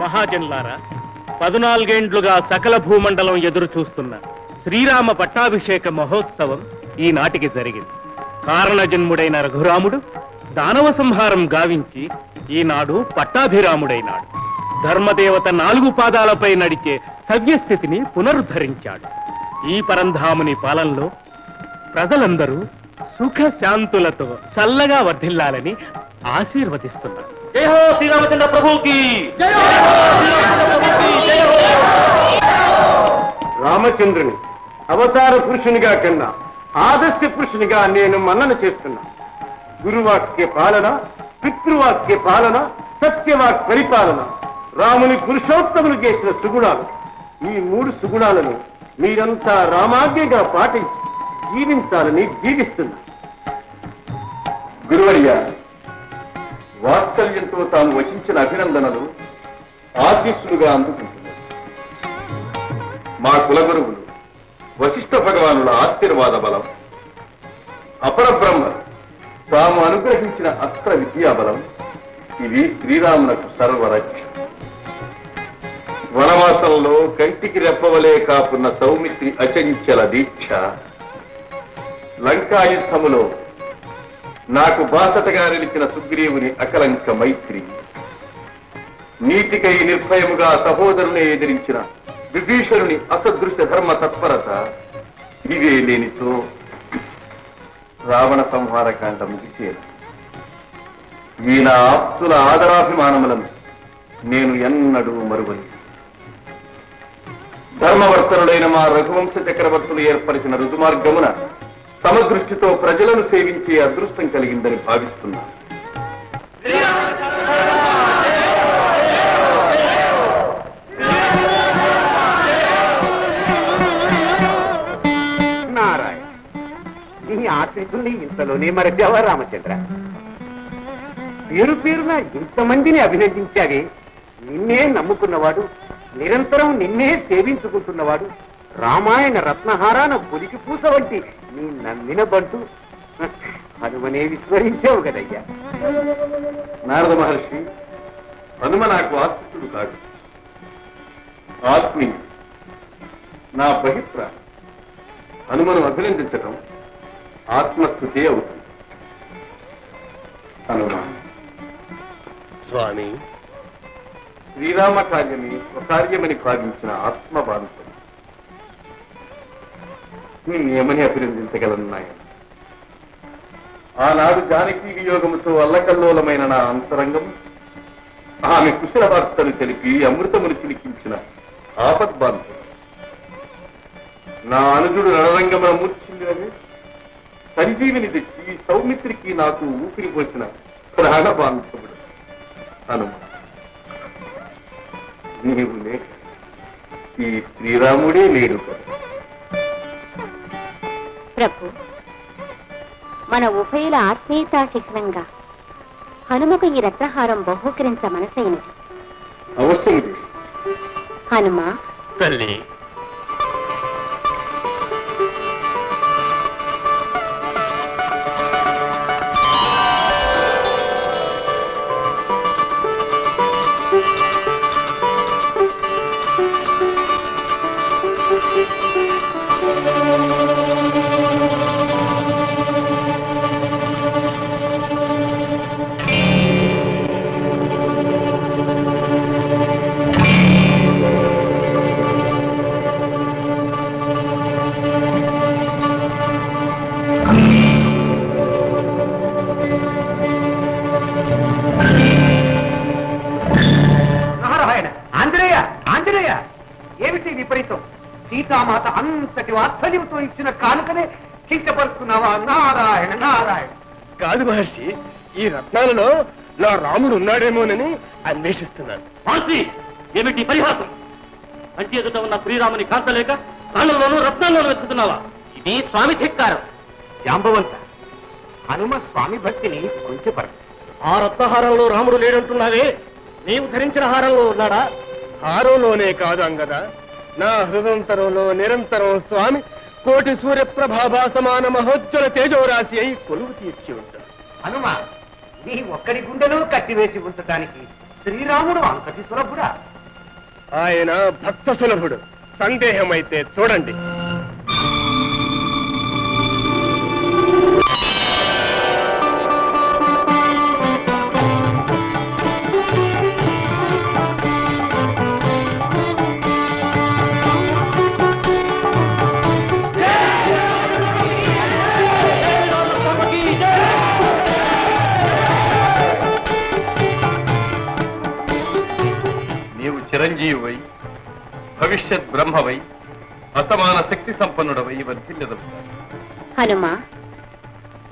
మహాజన్లారా పదునాలుగేండ్లుగా సకల భూమండలం ఎదురు చూస్తున్న శ్రీరామ పట్టాభిషేక మహోత్సవం ఈనాటికి జరిగింది. కారణజన్ముడైన రఘురాముడు దానవ సంహారం గావించి ఈనాడు పట్టాభిరాముడైనాడు. ధర్మదేవత నాలుగు పాదాలపై నడిచే సవ్యస్థితిని పునరుద్ధరించాడు. ఈ పరంధాముని పాలనలో ప్రజలందరూ సుఖ శాంతులతో చల్లగా వర్ధిల్లాలని ఆశీర్వదిస్తున్నారు. జై హో శ్రీరామచంద్ర ప్రభుకి రామచంద్రుని అవతార పురుషునిగా కన్నా ఆదర్శ పురుషునిగా నేను మన్నన చేస్తున్నా. గురువాక్య పాలన పితృవాక్య పాలన సత్యవాక్ పరిపాలన రాముని పురుషోత్తములు చేసిన సుగుణాలు. ఈ మూడు సుగుణాలను మీరంతా రామాజ్ఞగా పాటించి జీవించాలని జీవిస్తున్నా. గురువర్య వాత్సల్యంతో తాము వచించిన అభినందనలు ఆశీస్సులుగా అందుకుంటున్నారు మా కులగురువులు వశిష్ఠ భగవానుల ఆశీర్వాద బలం అపర బ్రహ్మ తాము అనుగ్రహించిన అస్త్ర విద్యాబలం ఇవి శ్రీరామునకు సర్వరక్ష. వనవాసంలో కంటికి రెప్పవలే కాపున్న సౌమిత్రి అచంచల దీక్ష లంకాయుద్ధములో నాకు బాసటగా నిలిచిన సుగ్రీవుని అకలంక మైత్రి. నీతికై నిర్భయముగా సహోదరుని ఎదిరించిన విభీషణుని అసదృశ్య ధర్మ తత్పరత ఇవే లేనితో రావణ సంహారకాండ ముగిసేది ఈయన ఆప్తుల ఆదరాభిమానములను నేను ఎన్నడూ మరువని. ధర్మవర్తనుడైన మా రఘువంశ చక్రవర్తులు ఏర్పరిచిన రుజుమార్గమున సమదృష్టితో ప్రజలను సేవించే అదృష్టం కలిగిందని భావిస్తున్నా. నారాయణ నీ ఆశ్రితుల్ని ఇంతలోనే మరచావా రామచంద్ర? పేరు పేరున ఇంతమందిని అభినందించావే. నిన్నే నమ్ముకున్నవాడు నిరంతరం నిన్నే సేవించుకుంటున్నవాడు రామాయణ రత్నహారాన పొలికి పూస వంటి నీ నమ్మిన బంటు హనుమనే విస్మరించావు కదయ్యా. నారద మహర్షి హనుమ నాకు ఆశ్రితుడు కాదు. ఆత్మీయ నా బహిప్ర. హనుమను అభినందించటం ఆత్మస్థుతే అవుతుంది. హనుమ. స్వామి. శ్రీరామ కార్యమే స్వకార్యమని భావించిన ఆత్మ బాధితుడు నేనేమని అభినందించగలను నాయన ఆనాడు జానకీ వియోగముతో అల్లకల్లోలమైన నా అంతరంగం ఆమె కుశల వార్తను తెలిపి అమృతమును చిలికించిన ఆపద్బాంధుడు. నా అనుజుడు రణరంగమున మూర్చిందినది సంజీవిని తెచ్చి సౌమిత్రికి నాకు ఊపిరి పోసిన ప్రాణబాంధవుడు హనుమ నీవు ఈ శ్రీరాముడే లేడు ప్రభు మన ఉభయుల ఆత్మీయతా శిఖరంగా హనుమకు ఈ రత్నహారం బహూకరించ మనసైనది అవశ్యం దేవి. హనుమ తల్లి ఏమిటి విపరీతం? సీతామాత అంతటి వాత్సల్యంతో ఇచ్చిన కానుకనే కించపరుస్తున్నావా? నారాయణ నారాయణ. కాదు మహర్షి ఈ రత్నాలలో నా రాముడు ఉన్నాడేమోనని అన్వేషిస్తున్నాను. మాసి ఏమిటి పరిహాసం? కంటి ఎదుట ఉన్న శ్రీరాముని కాంతలేక ప్రాణంలోనూ రత్నాల్లోనూ వెతుకుతున్నావా? ఇది స్వామి ధిక్కారం. జాంబవంత హనుమ స్వామి భక్తిని కొంచెపరచు. ఆ రత్నహారంలో రాముడు లేడంటున్నావే? నీవు ధరించిన హారంలో ఉన్నాడా? హారంలోనే కాదు అంగదా. నా హృదంతరంలో నిరంతరం స్వామి కోటి సూర్యప్రభాభా సమాన మహోజ్వల తేజోరాశి అయి కొలువు తీర్చి ఉంటాడు హనుమ నీ ఒక్కడి గుండెలో కట్టివేసి ఉంచటానికి శ్రీరాముడు అంతటి సులభుడా? ఆయన భక్త సులభుడు. సందేహమైతే చూడండి. చిరంజీవివై భవిష్యత్ బ్రహ్మవై అసమాన శక్తి సంపన్నుడవై వర్ధిల్లదవు హనుమ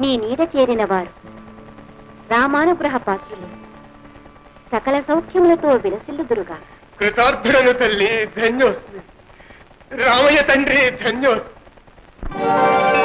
నీ నీడ చేరిన వారు రామానుగ్రహ పాత్రులు. సకల సౌఖ్యములతో విలసిల్లుదురుగా. కృతార్థుడను తల్లి ధన్యోస్మి. రామయ్య తండ్రి ధన్యోస్మి.